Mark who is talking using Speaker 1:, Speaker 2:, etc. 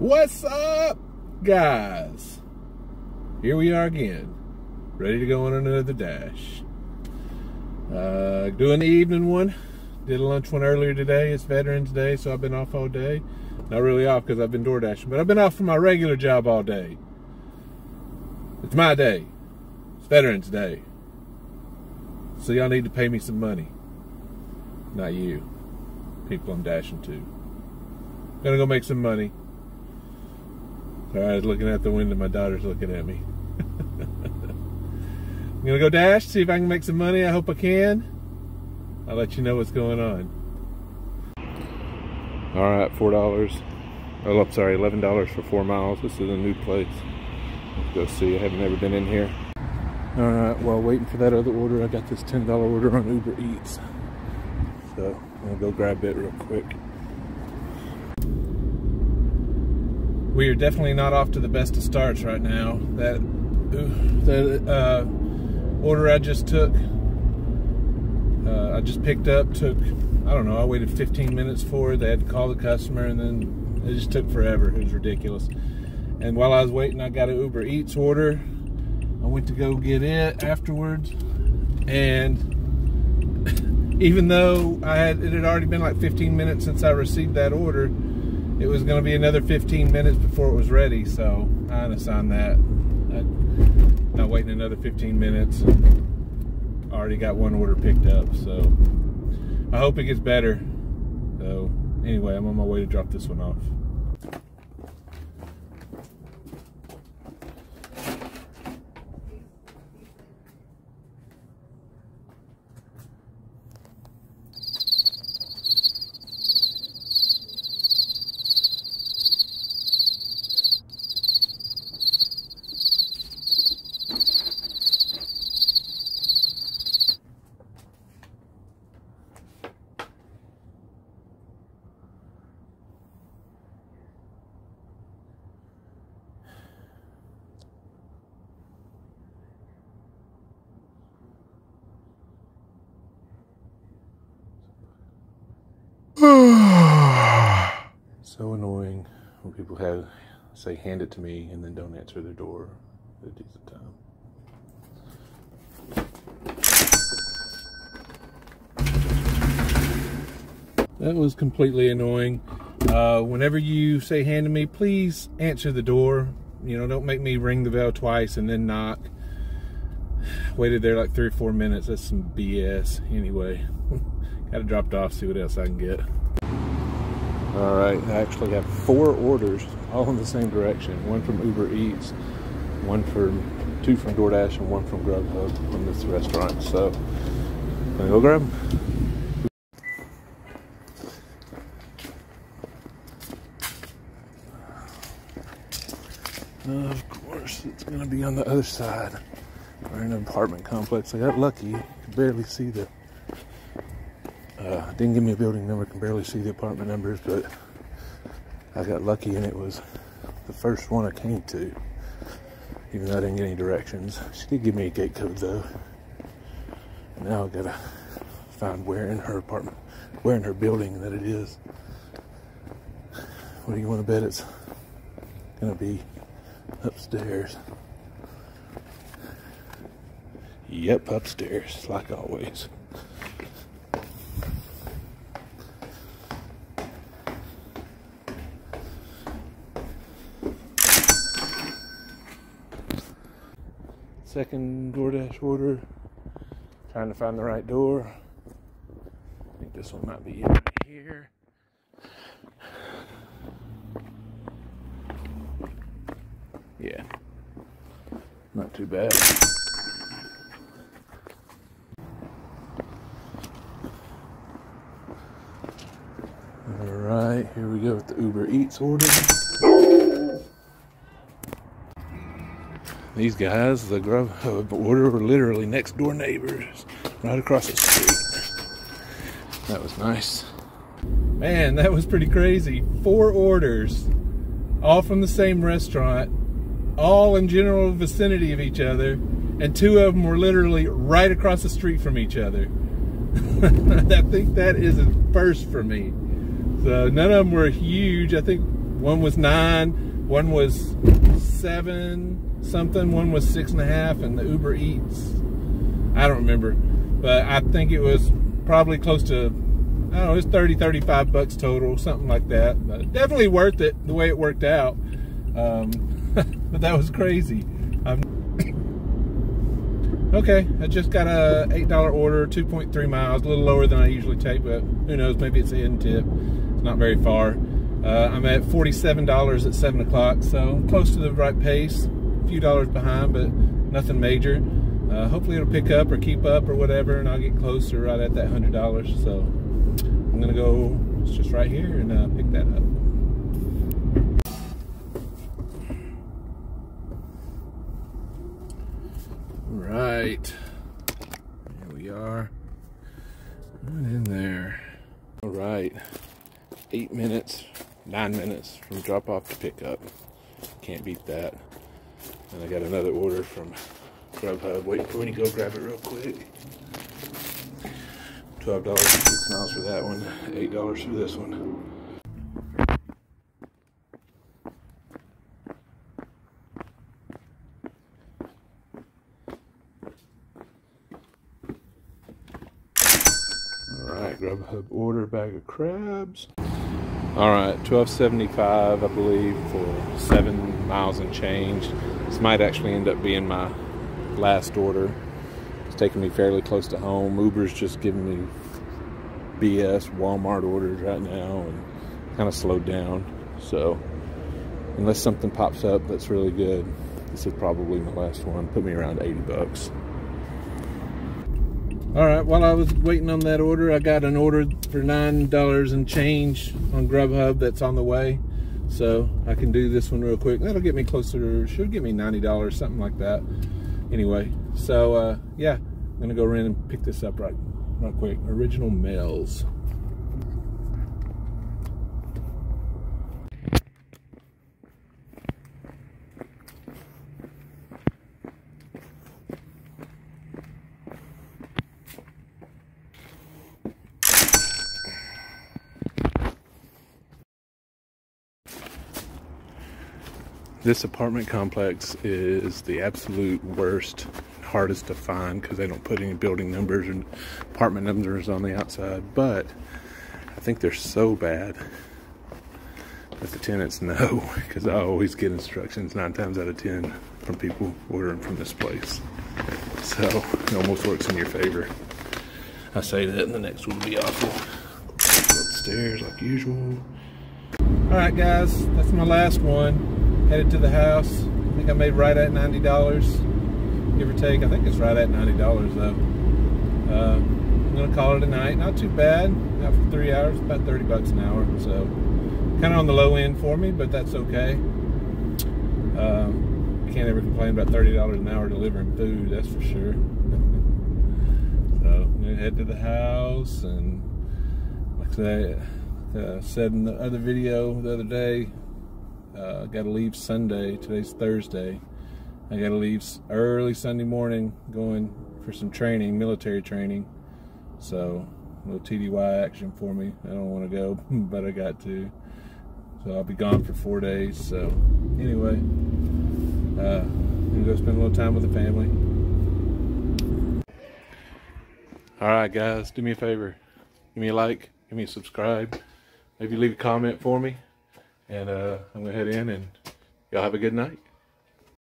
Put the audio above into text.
Speaker 1: What's up, guys? Here we are again, ready to go on another dash. Uh, doing the evening one. Did a lunch one earlier today. It's Veterans Day, so I've been off all day. Not really off because I've been door dashing, but I've been off from my regular job all day. It's my day. It's Veterans Day. So y'all need to pay me some money. Not you. People I'm dashing to. Gonna go make some money. I was looking out the window. My daughter's looking at me. I'm gonna go dash, see if I can make some money. I hope I can. I'll let you know what's going on. All right, four dollars. Oh, I'm sorry, eleven dollars for four miles. This is a new place. Let's go see. I haven't ever been in here. All right, while waiting for that other order, I got this ten dollar order on Uber Eats. So I'm gonna go grab it real quick. We are definitely not off to the best of starts right now. That the uh, order I just took, uh, I just picked up, took, I don't know, I waited 15 minutes for it. They had to call the customer and then it just took forever. It was ridiculous. And while I was waiting, I got an Uber Eats order. I went to go get it afterwards. And even though I had, it had already been like 15 minutes since I received that order, it was going to be another 15 minutes before it was ready. So I unassigned that. I, not waiting another 15 minutes. Already got one order picked up. So I hope it gets better. So anyway, I'm on my way to drop this one off. so when people have say hand it to me and then don't answer their door at a decent time. That was completely annoying. Uh, whenever you say hand to me, please answer the door. You know, don't make me ring the bell twice and then knock. Waited there like three or four minutes. That's some BS. Anyway, got it dropped off, see what else I can get. All right, I actually have four orders, all in the same direction. One from Uber Eats, one from two from DoorDash, and one from Grubhub from this restaurant. So, I'm go grab. Of course, it's gonna be on the other side. We're in an apartment complex. I got lucky, could barely see the uh, didn't give me a building number, can barely see the apartment numbers, but I got lucky and it was the first one I came to. Even though I didn't get any directions. She did give me a gate code though. Now I gotta find where in her apartment, where in her building that it is. What do you want to bet it's gonna be upstairs? Yep, upstairs, like always. Second DoorDash order. Trying to find the right door. I think this one might be it right here. Yeah. Not too bad. Alright, here we go with the Uber Eats order. These guys, the order, were literally next door neighbors, right across the street. That was nice. Man, that was pretty crazy. Four orders, all from the same restaurant, all in general vicinity of each other, and two of them were literally right across the street from each other. I think that is a first for me. So none of them were huge. I think One was nine, one was seven something, one was six and a half, and the Uber Eats, I don't remember, but I think it was probably close to, I don't know, it was 30, 35 bucks total, something like that. But definitely worth it the way it worked out. Um, but that was crazy. I'm okay, I just got a $8 order, 2.3 miles, a little lower than I usually take, but who knows, maybe it's a hidden tip. It's not very far. Uh, I'm at $47 at 7 o'clock, so close to the right pace. Few dollars behind, but nothing major. Uh, hopefully it'll pick up or keep up or whatever, and I'll get closer right at that $100. So I'm to go, it's just right here, and uh, pick that up. Right. Here we are. Right in there. All right. Eight minutes nine minutes from drop off to pick up. Can't beat that. And I got another order from Grubhub. Waiting for me to go grab it real quick. $12 six miles for that one, $8 for this one. All right, Grubhub order bag of crabs. All right, 1275, I believe, for seven miles and change. This might actually end up being my last order. It's taking me fairly close to home. Uber's just giving me BS Walmart orders right now and kind of slowed down. So, unless something pops up that's really good, this is probably my last one. Put me around 80 bucks. All right, while I was waiting on that order, I got an order for $9 and change on Grubhub that's on the way. So I can do this one real quick. That'll get me closer, should get me $90, something like that. Anyway, so uh, yeah, I'm gonna go around and pick this up right, right quick. Original Mails. This apartment complex is the absolute worst, hardest to find because they don't put any building numbers and apartment numbers on the outside. But I think they're so bad that the tenants know because I always get instructions nine times out of ten from people ordering from this place. So it almost works in your favor. I say that and the next one will be awful. Upstairs like usual. All right, guys, that's my last one headed to the house. I think I made right at $90, give or take. I think it's right at $90 though. Uh, I'm gonna call it a night. Not too bad. After three hours, about 30 bucks an hour. So kind of on the low end for me, but that's okay. Um, can't ever complain about $30 an hour delivering food, that's for sure. so I'm gonna head to the house and like I uh, said in the other video the other day, uh, got to leave Sunday. Today's Thursday. I got to leave early Sunday morning going for some training, military training. So, a little TDY action for me. I don't want to go, but I got to. So, I'll be gone for four days. So, anyway, uh, I'm going to go spend a little time with the family. All right, guys, do me a favor. Give me a like, give me a subscribe. Maybe leave a comment for me. And uh, I'm going to head in and y'all have a good night.